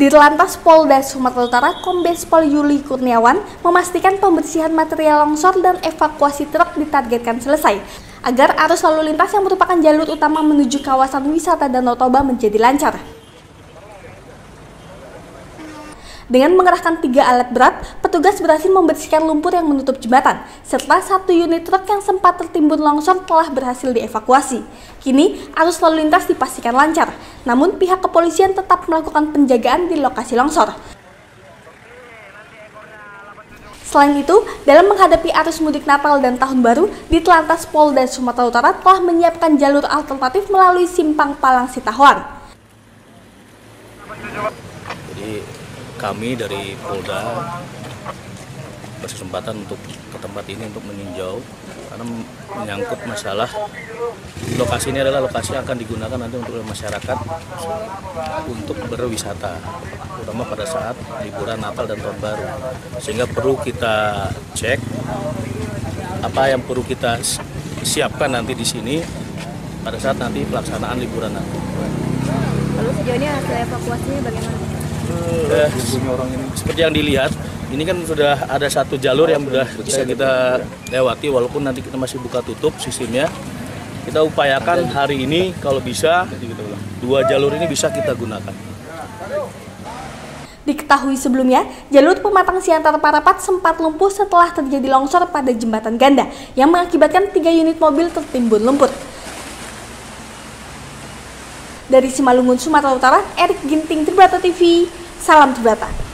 Di Lantas Polda Sumatera Utara, Kombes Pol Yuli Kurniawan memastikan pembersihan material longsor dan evakuasi truk ditargetkan selesai agar arus lalu lintas yang merupakan jalur utama menuju kawasan wisata Danau Toba menjadi lancar. Dengan mengerahkan tiga alat berat, petugas berhasil membersihkan lumpur yang menutup jembatan, serta satu unit truk yang sempat tertimbun longsor telah berhasil dievakuasi. Kini, arus lalu lintas dipastikan lancar, namun pihak kepolisian tetap melakukan penjagaan di lokasi longsor. Selain itu, dalam menghadapi arus mudik Natal dan Tahun Baru, di Telantas Polda Sumatera Utara telah menyiapkan jalur alternatif melalui Simpang Palang Sitahuan. Kami dari Polda berkesempatan untuk ke tempat ini untuk meninjau karena menyangkut masalah lokasi ini adalah lokasi yang akan digunakan nanti untuk masyarakat untuk berwisata terutama pada saat liburan Natal dan Tahun Baru sehingga perlu kita cek apa yang perlu kita siapkan nanti di sini pada saat nanti pelaksanaan liburan nanti. Lalu sejauh hasil evakuasinya bagaimana? Eh, seperti yang dilihat, ini kan sudah ada satu jalur yang sudah bisa kita lewati walaupun nanti kita masih buka tutup sistemnya. Kita upayakan hari ini kalau bisa dua jalur ini bisa kita gunakan. Diketahui sebelumnya, jalur pematang siantar Parapat sempat lumpuh setelah terjadi longsor pada jembatan ganda yang mengakibatkan tiga unit mobil tertimbun lumpur. Dari Simalungun, Sumatera Utara, Erik Ginting, Tribrata TV, Salam Tribrata.